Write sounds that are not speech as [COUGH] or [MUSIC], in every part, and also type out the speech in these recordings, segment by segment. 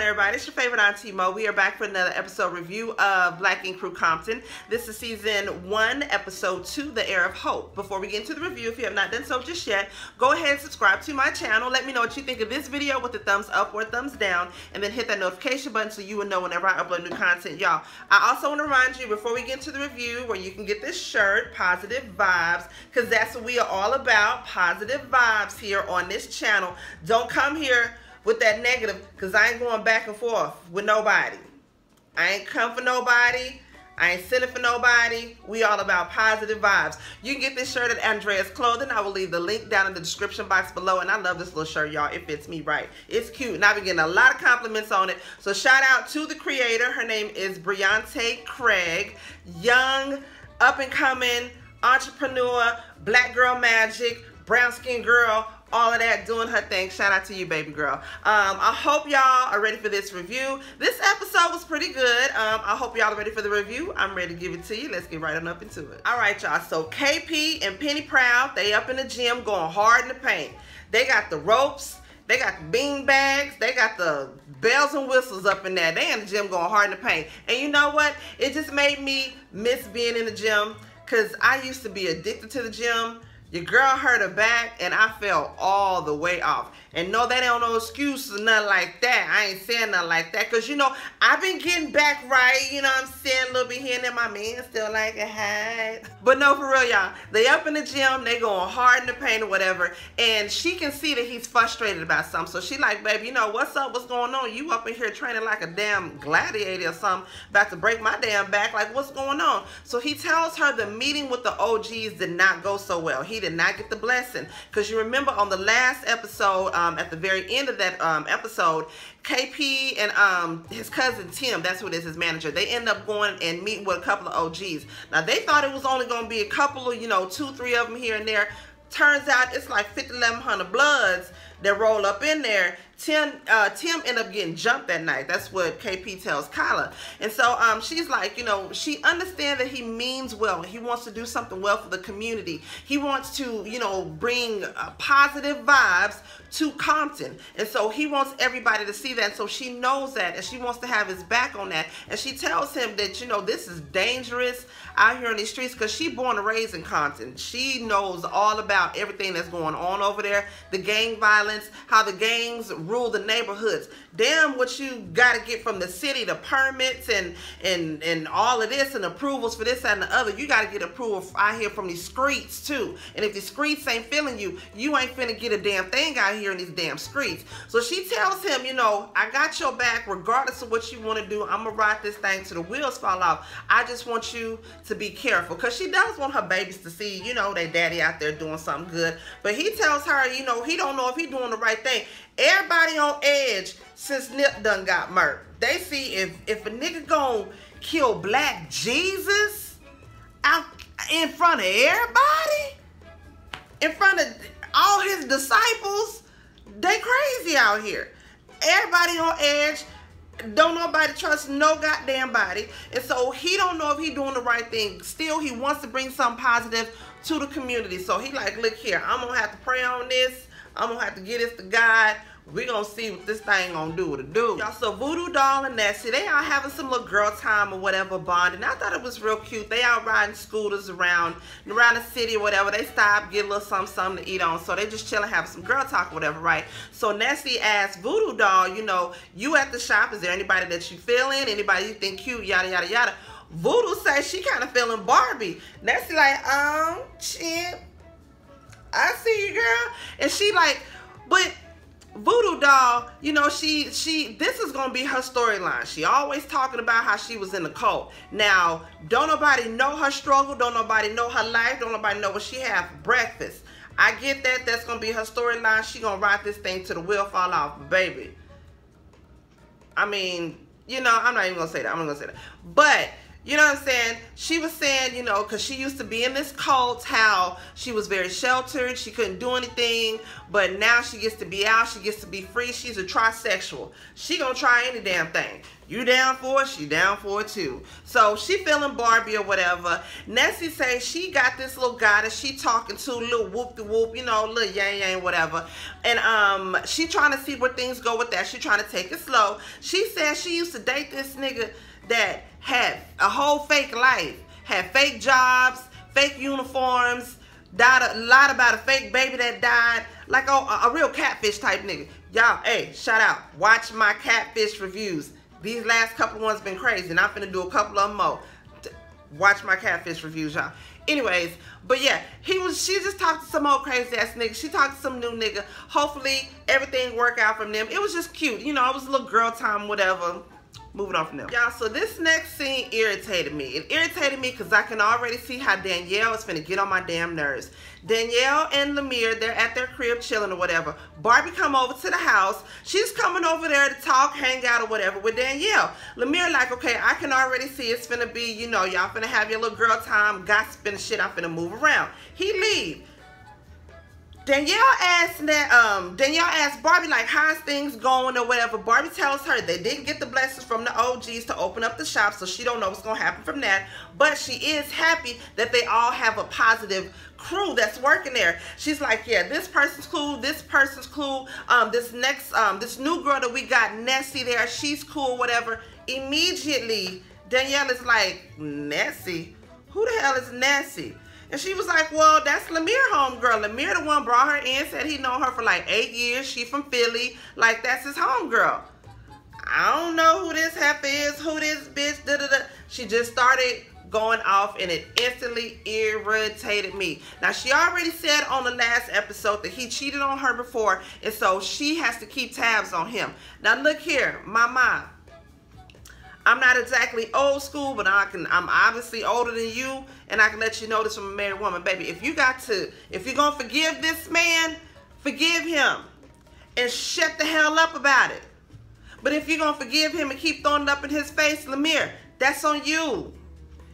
on everybody? It's your favorite Auntie Mo. We are back for another episode review of Black Ink Crew Compton. This is season one, episode two, The Era of Hope. Before we get into the review, if you have not done so just yet, go ahead and subscribe to my channel. Let me know what you think of this video with a thumbs up or thumbs down, and then hit that notification button so you will know whenever I upload new content, y'all. I also want to remind you before we get into the review where you can get this shirt, Positive Vibes, because that's what we are all about, positive vibes here on this channel. Don't come here with that negative because I ain't going back and forth with nobody. I ain't come for nobody. I ain't sending for nobody. We all about positive vibes. You can get this shirt at Andrea's Clothing. I will leave the link down in the description box below. And I love this little shirt, y'all. It fits me right. It's cute. And I've been getting a lot of compliments on it. So shout out to the creator. Her name is Briante Craig. Young, up and coming entrepreneur, black girl magic, brown skin girl, all of that doing her thing. Shout out to you, baby girl. Um, I hope y'all are ready for this review. This episode was pretty good. Um, I hope y'all are ready for the review. I'm ready to give it to you. Let's get right on up into it. All right, y'all. So KP and Penny Proud, they up in the gym going hard in the paint. They got the ropes. They got the bean bags. They got the bells and whistles up in there. They in the gym going hard in the paint. And you know what? It just made me miss being in the gym because I used to be addicted to the gym your girl hurt her back and I fell all the way off. And no, that ain't no excuse or nothing like that. I ain't saying nothing like that. Because, you know, I've been getting back right. You know I'm saying? A little bit here and there. My man still like a hat. [LAUGHS] But no, for real, y'all. They up in the gym. They going hard in the paint or whatever. And she can see that he's frustrated about something. So she like, baby, you know, what's up? What's going on? You up in here training like a damn gladiator or something. About to break my damn back. Like, what's going on? So he tells her the meeting with the OGs did not go so well. He did not get the blessing. Because you remember on the last episode, um, at the very end of that um, episode, KP and um, his cousin Tim, that's who it is, his manager, they end up going and meeting with a couple of OGs. Now, they thought it was only going to be a couple of, you know, two, three of them here and there. Turns out it's like 5,100 bloods that roll up in there Tim uh, Tim ended up getting jumped that night. That's what KP tells Kyla. And so um, she's like, you know, she understands that he means well. He wants to do something well for the community. He wants to, you know, bring uh, positive vibes to Compton. And so he wants everybody to see that. And so she knows that and she wants to have his back on that. And she tells him that, you know, this is dangerous out here on these streets because she born and raised in Compton. She knows all about everything that's going on over there, the gang violence, how the gangs rule the neighborhoods. Damn what you got to get from the city, the permits and, and, and all of this and approvals for this and the other. You got to get approval out here from these streets too. And if the streets ain't feeling you, you ain't finna get a damn thing out here in these damn streets. So she tells him, you know, I got your back regardless of what you want to do. I'm to ride this thing till the wheels fall off. I just want you to be careful because she does want her babies to see, you know, their daddy out there doing something good. But he tells her, you know, he don't know if he doing the right thing. Everybody on edge since Nip done got murked. They see if if a nigga gon' kill Black Jesus out in front of everybody, in front of all his disciples, they crazy out here. Everybody on edge. Don't nobody trust no goddamn body. And so he don't know if he doing the right thing. Still, he wants to bring something positive to the community. So he like, look here, I'm gonna have to pray on this. I'm gonna have to get this to God. We gonna see what this thing gonna do it do. Y'all, so Vudu Dahl and Nessie, they all having some little girl time or whatever bonding. I thought it was real cute. They out riding scooters around around the city or whatever. They stop, get a little something, something to eat on. So they just chilling, having some girl talk or whatever, right? So Nessie asked Vudu Dahl, you know, you at the shop, is there anybody that you feeling? Anybody you think cute? Yada, yada, yada. Vudu says she kind of feeling Barbie. Nessie like, um, shit, I see you, girl. And she like, but Vudu Dahl, you know, she she this is gonna be her storyline. She always talking about how she was in the cult. Now, don't nobody know her struggle, don't nobody know her life, don't nobody know what she had for breakfast. I get that, that's gonna be her storyline. She gonna ride this thing to the wheel fall off, baby. I mean, you know, I'm not even gonna say that. I'm not gonna say that. But you know what I'm saying? She was saying, you know, because she used to be in this cult, how she was very sheltered, she couldn't do anything, but now she gets to be out, she gets to be free. She's a trisexual. She gonna try any damn thing. You down for it, she down for it too. So she feeling Barbie or whatever. Nessie say she got this little guy that she talking to, little whoop the whoop, you know, little yang yang, whatever. And um, she trying to see where things go with that. She trying to take it slow. She said she used to date this nigga that had a whole fake life, had fake jobs, fake uniforms, died a lot about a fake baby that died, like oh, a, a real catfish type nigga. Y'all, hey, shout out. Watch my catfish reviews. These last couple ones been crazy, and I'm finna do a couple of them more. Watch my catfish reviews, y'all. Anyways, but yeah, he was. She just talked to some old crazy ass nigga. She talked to some new nigga. Hopefully, everything work out from them. It was just cute, you know. It was a little girl time, whatever moving on from there. Y'all, so this next scene irritated me. It irritated me because I can already see how Danielle is finna get on my damn nerves. Danielle and Lemire, they're at their crib chilling or whatever. Barbie come over to the house. She's coming over there to talk, hang out or whatever with Danielle. Lemire like, okay, I can already see it's finna be, you know, y'all finna have your little girl time, gossiping shit. I'm finna move around. He leave. Danielle asked that um Danielle asked Barbie like how's things going or whatever. Barbie tells her they didn't get the blessings from the OGs to open up the shop, so she don't know what's gonna happen from that. But she is happy that they all have a positive crew that's working there. She's like, yeah, this person's cool, this person's cool. Um, this next um this new girl that we got Nessie there, she's cool, whatever. Immediately, Danielle is like, Nessie? Who the hell is Nessie? And she was like, well, that's Lemire homegirl. Lemire the one brought her in, said he known her for like eight years. She from Philly. Like, that's his homegirl. I don't know who this heifer is, who this bitch, da da da. She just started going off and it instantly irritated me. Now, she already said on the last episode that he cheated on her before, and so she has to keep tabs on him. Now, look here, mama. I'm not exactly old school, but I can. I'm obviously older than you, and I can let you know this from a married woman, baby. If you got to, if you're gonna forgive this man, forgive him, and shut the hell up about it. But if you're gonna forgive him and keep throwing it up in his face, Lemire, that's on you.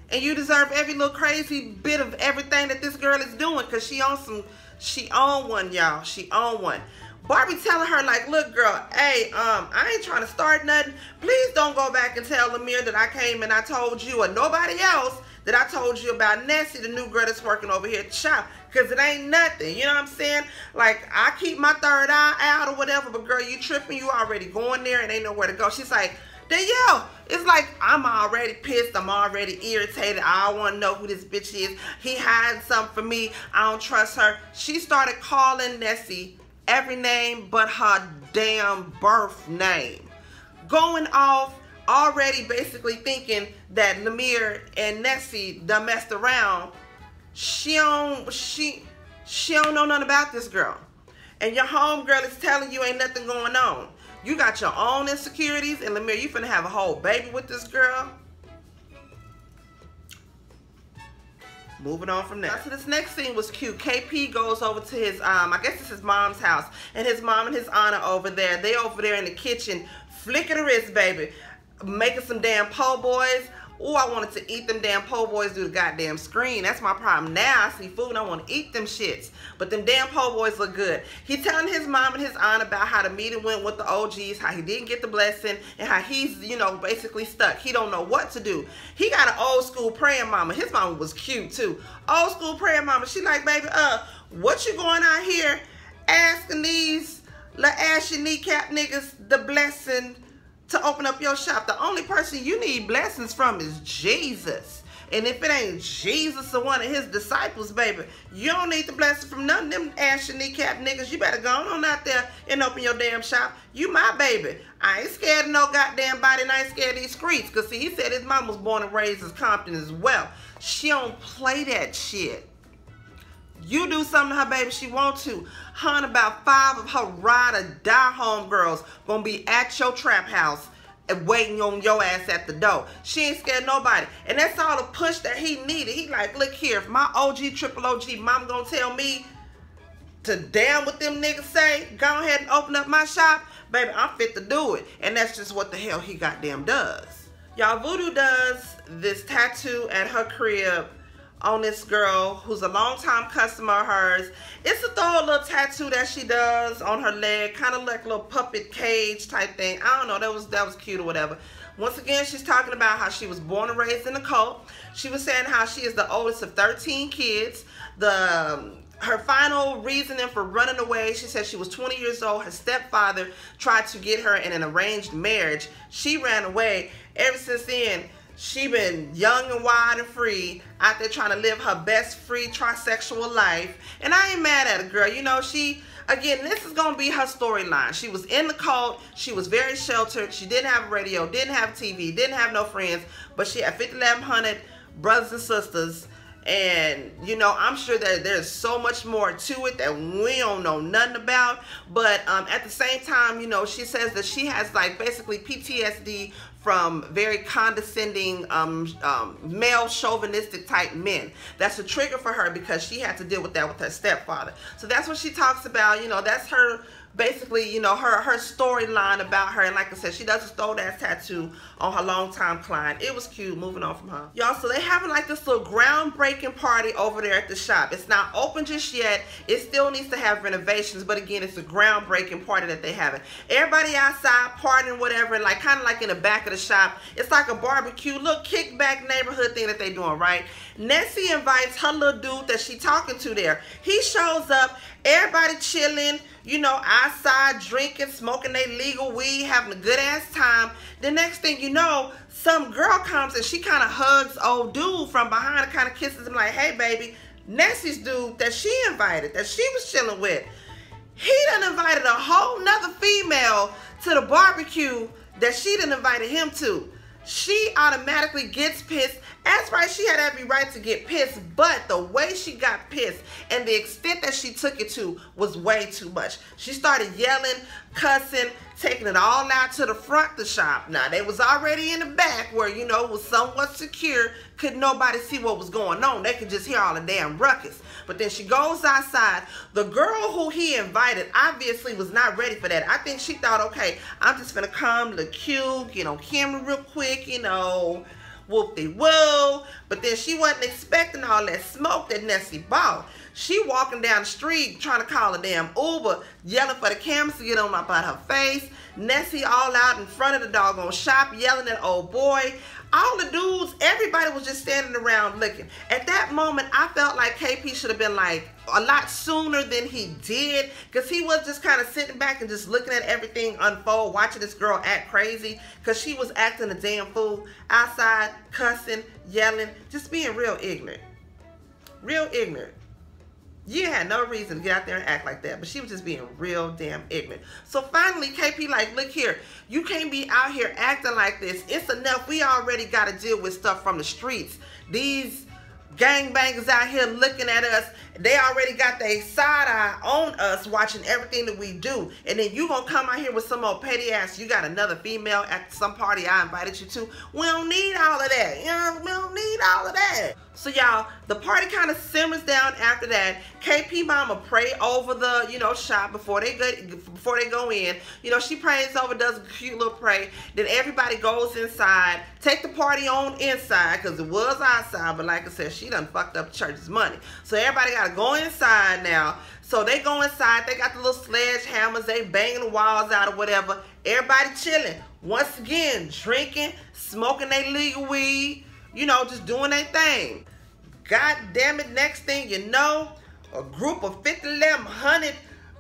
And you deserve every little crazy bit of everything that this girl is doing, cause she on some, she on one, y'all. She on one. Barbie telling her like, look girl, hey, um, I ain't trying to start nothing. Please don't go back and tell Lemire that I came and I told you or nobody else that I told you about Nessie, the new girl that's working over here at shop. Cause it ain't nothing, you know what I'm saying? Like, I keep my third eye out or whatever, but girl, you tripping, you already going there and ain't nowhere to go. She's like, Danielle, it's like I'm already pissed. I'm already irritated. I want to know who this bitch is. He hiding something from me. I don't trust her. She started calling Nessie every name but her damn birth name. Going off already basically thinking that Lemire and Nessie done messed around. She don't she she don't know nothing about this girl. And your homegirl is telling you ain't nothing going on. You got your own insecurities and Lemire, you finna have a whole baby with this girl. Moving on from there. So this next scene was cute. KP goes over to his, um, I guess it's his mom's house. And his mom and his aunt are over there. They over there in the kitchen, flicking the wrist, baby. Making some damn po' boys. Oh, I wanted to eat them damn po' boys through the goddamn screen. That's my problem. Now I see food and I want to eat them shits. But them damn po' boys look good. He telling his mom and his aunt about how the meeting went with the OGs, how he didn't get the blessing, and how he's, you know, basically stuck. He don't know what to do. He got an old school praying mama. His mama was cute too. Old school praying mama. She like, baby, uh, what you going out here asking these little ashy kneecap niggas the blessing to open up your shop. The only person you need blessings from is Jesus. And if it ain't Jesus or one of his disciples, baby, you don't need the blessing from none of them ass kneecap niggas. You better go on out there and open your damn shop. You my baby. I ain't scared of no goddamn body and I ain't scared of these streets. Because see, he said his mom was born and raised in Compton as well. She don't play that shit. You do something to her, baby, she want to. Hun, about five of her ride or die homegirls gonna be at your trap house and waiting on your ass at the door. She ain't scared nobody. And that's all the push that he needed. He like, look here, if my OG, triple OG mom gonna tell me to damn what them niggas say, go ahead and open up my shop, baby, I'm fit to do it. And that's just what the hell he goddamn does. Y'all, Vudu does this tattoo at her crib on this girl who's a longtime customer of hers. It's a throw little tattoo that she does on her leg, kind of like a little puppet cage type thing. I don't know, that was that was cute or whatever. Once again, she's talking about how she was born and raised in a cult. She was saying how she is the oldest of 13 kids. The um, her final reasoning for running away, she said she was 20 years old. Her stepfather tried to get her in an arranged marriage. She ran away. Ever since then, she been young and wild and free out there trying to live her best free trisexual life. And I ain't mad at a girl. You know, she, again, this is going to be her storyline. She was in the cult. She was very sheltered. She didn't have a radio, didn't have TV, didn't have no friends. But she had 5,1100 brothers and sisters and you know i'm sure that there's so much more to it that we don't know nothing about but um, at the same time you know she says that she has like basically ptsd from very condescending um, um, male chauvinistic type men that's a trigger for her because she had to deal with that with her stepfather so that's what she talks about you know that's her basically, you know, her her storyline about her. And like I said, she does a stole ass tattoo on her longtime client. It was cute. Moving on from her. Y'all, so they having like this little groundbreaking party over there at the shop. It's not open just yet. It still needs to have renovations. But again, it's a groundbreaking party that they having. Everybody outside partying, whatever, like kind of like in the back of the shop. It's like a barbecue, little kickback neighborhood thing that they doing, right? Nessie invites her little dude that she talking to there. He shows up, everybody chilling, you know, outside drinking, smoking their legal weed, having a good ass time. The next thing you know, some girl comes and she kind of hugs old dude from behind and kind of kisses him like, hey, baby, Nessie's dude that she invited, that she was chilling with. He done invited a whole nother female to the barbecue that she didn't invited him to. She automatically gets pissed that's right, she had every right to get pissed, but the way she got pissed and the extent that she took it to was way too much. She started yelling, cussing, taking it all out to the front of the shop. Now, they was already in the back where, you know, was somewhat secure. Could nobody see what was going on. They could just hear all the damn ruckus. But then she goes outside. The girl who he invited obviously was not ready for that. I think she thought, okay, I'm just going to come, look cute, get on camera real quick, you know, whoop-de-woo. But then she wasn't expecting all that smoke that Nessie bought. She walking down the street trying to call a damn Uber, yelling for the cameras to get on my about her face. Nessie all out in front of the doggone shop, yelling at old boy all the dudes, everybody was just standing around looking. At that moment, I felt like KP should have been like a lot sooner than he did because he was just kind of sitting back and just looking at everything unfold, watching this girl act crazy because she was acting a damn fool outside, cussing, yelling, just being real ignorant. Real ignorant. You had no reason to get out there and act like that, but she was just being real damn ignorant. So finally, KP like, look here, you can't be out here acting like this. It's enough. We already got to deal with stuff from the streets. These gangbangers out here looking at us. They already got their side eye on us watching everything that we do. And then you gonna come out here with some old petty ass, you got another female at some party I invited you to. We don't need all of that. You know, we don't need all of that. So y'all, the party kind of simmers down after that. KP mama pray over the, you know, shop before they go before they go in. You know, she prays over, does a cute little pray. Then everybody goes inside, take the party on inside, because it was outside, but like I said, she done fucked up church's money. So everybody gotta go inside now. So they go inside, they got the little sledgehammers, they banging the walls out or whatever. Everybody chilling. Once again, drinking, smoking their legal weed you know, just doing their thing. God damn it, next thing you know, a group of 5,100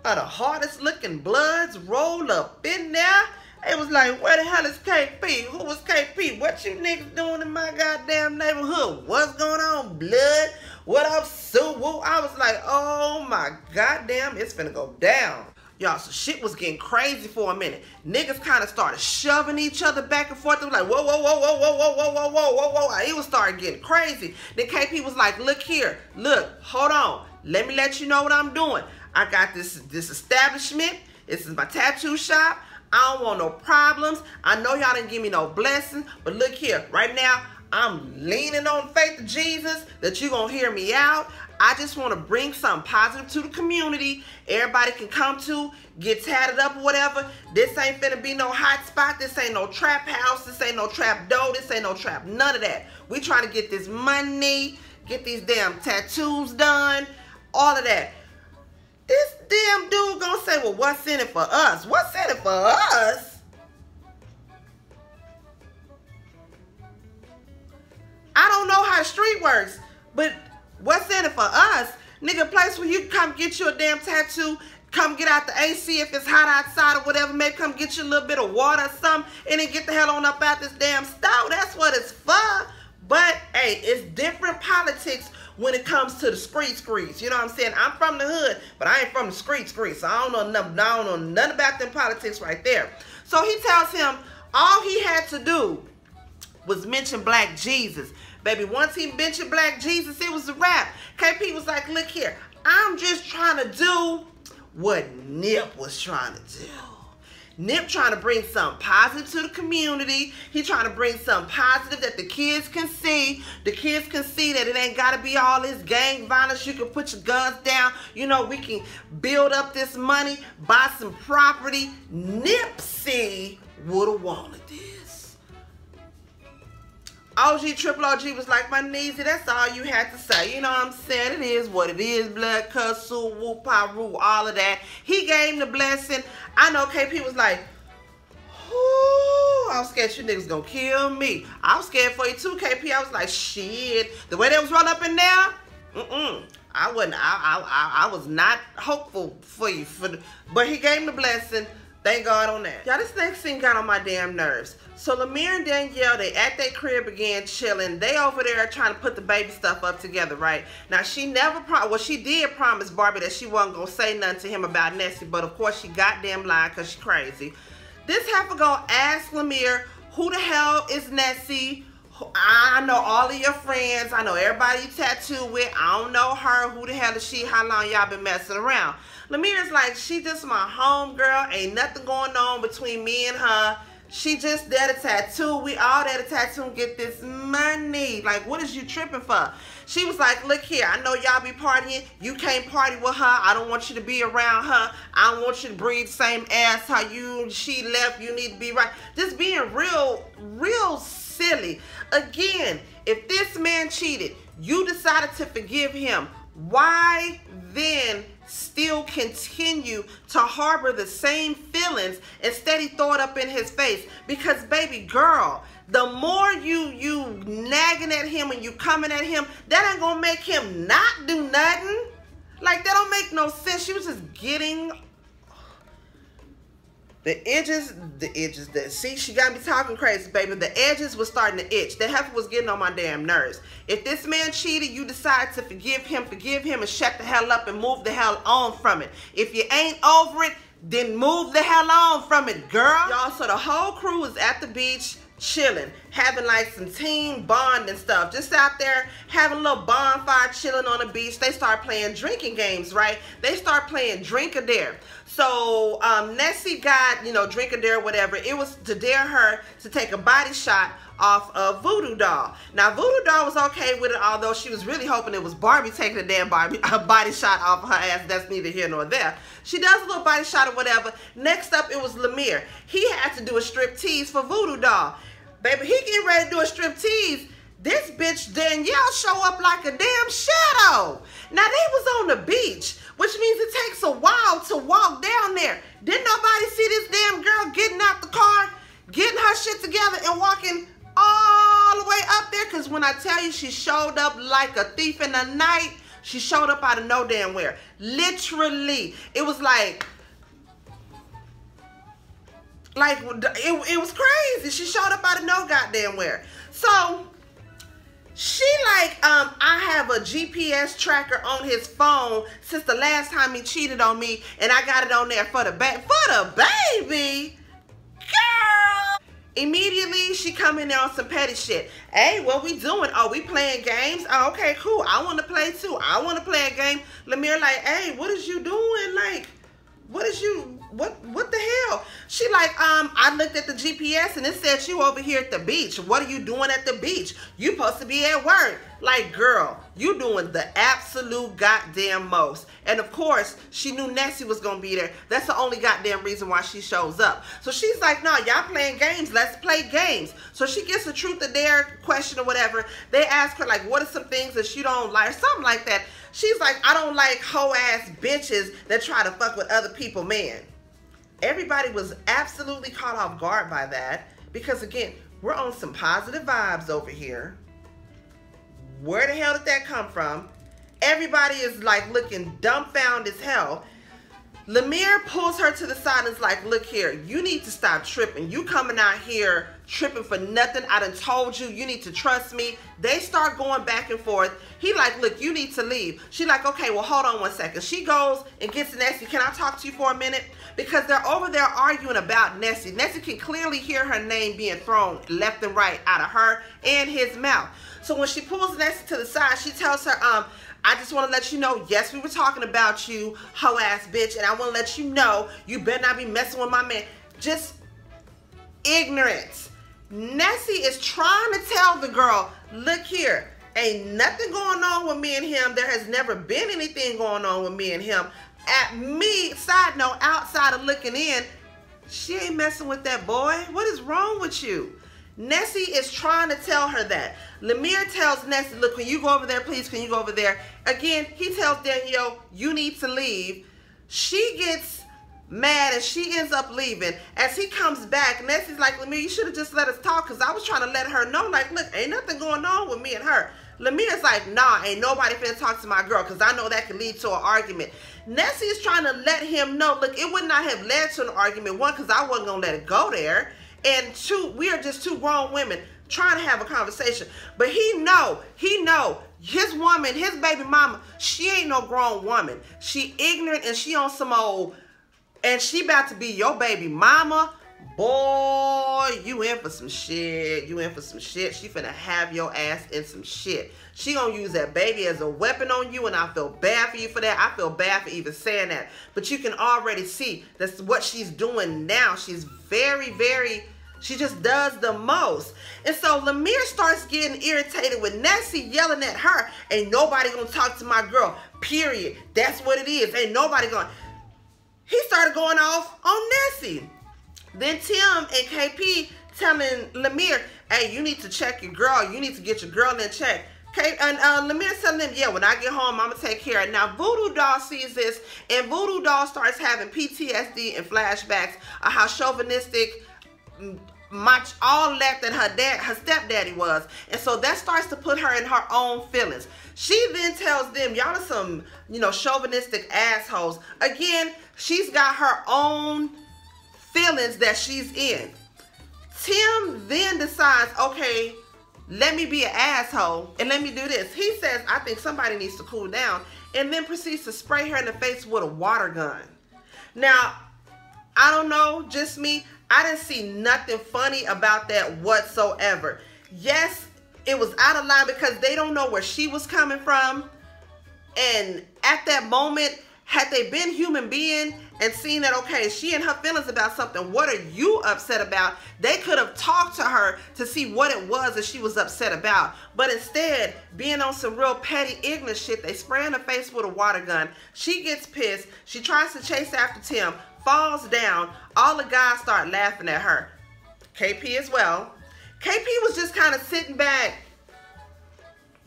of the hardest looking bloods roll up in there. It was like, where the hell is KP? Who was KP? What you niggas doing in my goddamn neighborhood? What's going on, blood? What up, Sue? I was like, oh my goddamn, it's finna go down. Y'all, so shit was getting crazy for a minute. Niggas kind of started shoving each other back and forth. It was like, whoa, whoa, whoa, whoa, whoa, whoa, whoa, whoa, whoa, whoa, whoa. It was starting getting crazy. Then KP was like, look here, look, hold on. Let me let you know what I'm doing. I got this, this establishment. This is my tattoo shop. I don't want no problems. I know y'all didn't give me no blessings, but look here, right now, I'm leaning on faith of Jesus that you're going to hear me out. I just want to bring something positive to the community. Everybody can come to, get tatted up or whatever. This ain't finna be no hot spot. This ain't no trap house. This ain't no trap dough. This ain't no trap. None of that. We trying to get this money, get these damn tattoos done, all of that. This damn dude gonna say, well, what's in it for us? What's in it for us? I don't know how street works, but what's in it for us? Nigga, place where you come get you a damn tattoo, come get out the AC if it's hot outside or whatever, maybe come get you a little bit of water or something, and then get the hell on up out this damn stove. That's what it's for. But, hey, it's different politics when it comes to the street streets. You know what I'm saying? I'm from the hood, but I ain't from the street streets. So I don't know nothing, I don't know nothing about them politics right there. So he tells him all he had to do was mention black Jesus. Baby, once he mentioned black Jesus, it was a wrap. KP was like, look here, I'm just trying to do what Nip was trying to do. Nip trying to bring something positive to the community. He trying to bring something positive that the kids can see. The kids can see that it ain't got to be all this gang violence. You can put your guns down. You know, we can build up this money, buy some property. Nipsey would have wanted this. OG Triple OG was like, my knees, that's all you had to say. You know what I'm saying? It is what it is. Blood, cuss, whoop, Piru, all of that. He gave the blessing. I know KP was like, Ooh, I'm scared you niggas gonna kill me. I'm scared for you too, KP. I was like, shit. The way they was run up in there, mm-mm. I wasn't, I, I, I, was not hopeful for you. For the, but he gave the blessing. Thank God on that. Y'all, this next scene got on my damn nerves. So Lemire and Danielle, they at their crib again chilling. They over there trying to put the baby stuff up together, right? Now, she never, pro well, she did promise Barbie that she wasn't to say nothing to him about Nessie, but of course she goddamn lied because she crazy. This heifer gonna ask Lemire, who the hell is Nessie? I know all of your friends. I know everybody you tattoo with. I don't know her. Who the hell is she? How long y'all been messing around? Lemire's like, she just my home girl. Ain't nothing going on between me and her. She just there to tattoo. We all there to tattoo and get this money. Like, what is you tripping for? She was like, look here, I know y'all be partying. You can't party with her. I don't want you to be around her. I don't want you to breathe the same ass how you she left. You need to be right. Just being real, real silly. Again, if this man cheated, you decided to forgive him. Why then still continue to harbor the same feelings instead he throw it up in his face? Because baby girl, the more you you nagging at him and you coming at him, that ain't gonna make him not do nothing. Like that don't make no sense. She was just getting the edges, the edges, the see, she got me talking crazy, baby. The edges was starting to itch. The heifer was getting on my damn nerves. If this man cheated, you decide to forgive him, forgive him, and shut the hell up and move the hell on from it. If you ain't over it, then move the hell on from it, girl. Y'all, so the whole crew is at the beach chilling, having like some team bond and stuff. Just out there having a little bonfire, chilling on the beach. They start playing drinking games, right? They start playing drink or dare. So um, Nessie got, you know, drink or dare, whatever. It was to dare her to take a body shot off of Vudu Dahl. Now, Vudu Dahl was okay with it, although she was really hoping it was Barbie taking a damn Barbie, a [LAUGHS] body shot off of her ass. That's neither here nor there. She does a little body shot or whatever. Next up, it was Lemire. He had to do a strip tease for Vudu Dahl. Baby, he getting ready to do a strip tease. This bitch Danielle show up like a damn shadow. Now, they was on the beach, which means it takes a while to walk down there. Didn't nobody see this damn girl getting out the car, getting her shit together and walking all the way up there? When I tell you she showed up like a thief in the night, she showed up out of no damn where. Literally. It was like like, it, it was crazy. She showed up out of no goddamn where. So, she like, um, I have a GPS tracker on his phone since the last time he cheated on me, and I got it on there for the ba for the baby. Girl! Immediately, she come in there on some petty shit. Hey, what we doing? Are we playing games? Oh, okay, cool. I want to play too. I want to play a game. Lemire like, hey, what is you doing? Like, what is you what what the hell? She like, um, I looked at the GPS and it said you over here at the beach. What are you doing at the beach? You supposed to be at work. Like, girl, you doing the absolute goddamn most. And of course, she knew Nessie was gonna be there. That's the only goddamn reason why she shows up. So she's like, no, y'all playing games. Let's play games. So she gets the truth of dare question or whatever. They ask her like, what are some things that she don't like or something like that. She's like, I don't like hoe ass bitches that try to fuck with other people, man. Everybody was absolutely caught off guard by that because again, we're on some positive vibes over here. Where the hell did that come from? Everybody is like looking dumbfounded as hell. Lemire pulls her to the side and is like, look here, you need to stop tripping. You coming out here tripping for nothing. I done told you, you need to trust me. They start going back and forth. He like, look, you need to leave. She like, okay, well, hold on one second. She goes and gets Nessie. Can I talk to you for a minute? Because they're over there arguing about Nessie. Nessie can clearly hear her name being thrown left and right out of her and his mouth. So when she pulls Nessie to the side, she tells her, um, I just want to let you know, yes, we were talking about you, hoe ass bitch, and I want to let you know you better not be messing with my man. Just ignorance. Nessie is trying to tell the girl, look here, ain't nothing going on with me and him. There has never been anything going on with me and him. At me, side note, outside of looking in, she ain't messing with that boy. What is wrong with you? Nessie is trying to tell her that. Lemire tells Nessie, look, can you go over there, please? Can you go over there? Again, he tells Danielle, you need to leave. She gets mad and she ends up leaving. As he comes back, Nessie's like, Lemire, you should have just let us talk because I was trying to let her know, like, look, ain't nothing going on with me and her. Lemire's like, nah, ain't nobody finna talk to my girl because I know that can lead to an argument. Nessie is trying to let him know, look, it would not have led to an argument. One, because I wasn't going to let it go there and two, we are just two grown women trying to have a conversation. But he know, he know his woman, his baby mama, she ain't no grown woman. She ignorant and she on some old, and she about to be your baby mama. Boy, you in for some shit. You in for some shit. She finna have your ass in some shit. She gonna use that baby as a weapon on you, and I feel bad for you for that. I feel bad for even saying that. But you can already see that's what she's doing now. She's very, very she just does the most. And so Lemire starts getting irritated with Nessie yelling at her. Ain't nobody gonna talk to my girl. Period. That's what it is. Ain't nobody gonna. He started going off on Nessie. Then Tim and KP telling Lemire, hey, you need to check your girl. You need to get your girl in check. Okay, and uh, telling them, yeah, when I get home, I'm gonna take care of it. Now, Vudu Dahl sees this, and Vudu Dahl starts having PTSD and flashbacks of how chauvinistic much all that that her dad her stepdaddy was. And so that starts to put her in her own feelings. She then tells them y'all are some you know chauvinistic assholes. Again she's got her own feelings that she's in. Tim then decides okay let me be an asshole and let me do this. He says i think somebody needs to cool down and then proceeds to spray her in the face with a water gun. Now i don't know just me I didn't see nothing funny about that whatsoever. Yes, it was out of line because they don't know where she was coming from. And at that moment, had they been human being and seen that, okay, she and her feelings about something, what are you upset about? They could have talked to her to see what it was that she was upset about. But instead, being on some real petty, ignorant shit, they spray in her face with a water gun. She gets pissed. She tries to chase after Tim falls down, all the guys start laughing at her. KP as well. KP was just kind of sitting back,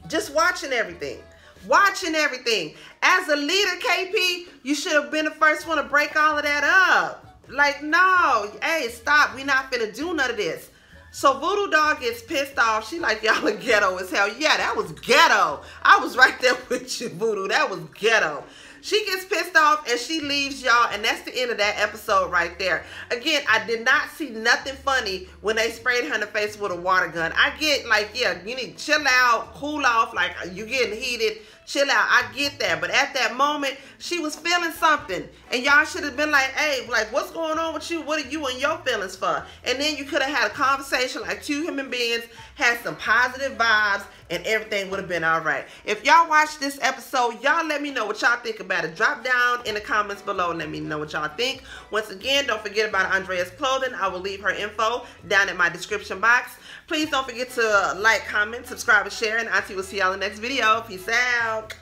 just watching everything. Watching everything. As a leader, KP, you should have been the first one to break all of that up. Like, no, hey, stop. We not finna do none of this. So Vudu Dahl gets pissed off. She like, y'all are ghetto as hell. Yeah, that was ghetto. I was right there [LAUGHS] with you, Vudu. That was ghetto. She gets pissed off and she leaves y'all, and that's the end of that episode right there. Again, I did not see nothing funny when they sprayed her in the face with a water gun. I get like, yeah, you need to chill out, cool off, like you getting heated. Chill out. I get that. But at that moment, she was feeling something. And y'all should have been like, hey, like, what's going on with you? What are you and your feelings for? And then you could have had a conversation like two human beings, had some positive vibes, and everything would have been all right. If y'all watch this episode, y'all let me know what y'all think about it. Drop down in the comments below and let me know what y'all think. Once again, don't forget about Andrea's clothing. I will leave her info down in my description box. Please don't forget to like, comment, subscribe, and share. And Auntie will see y'all in the next video. Peace out.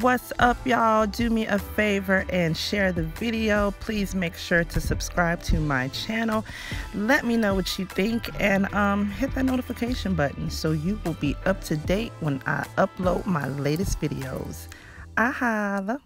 What's up, y'all? Do me a favor and share the video. Please make sure to subscribe to my channel. Let me know what you think and um, hit that notification button so you will be up to date when I upload my latest videos. I holla.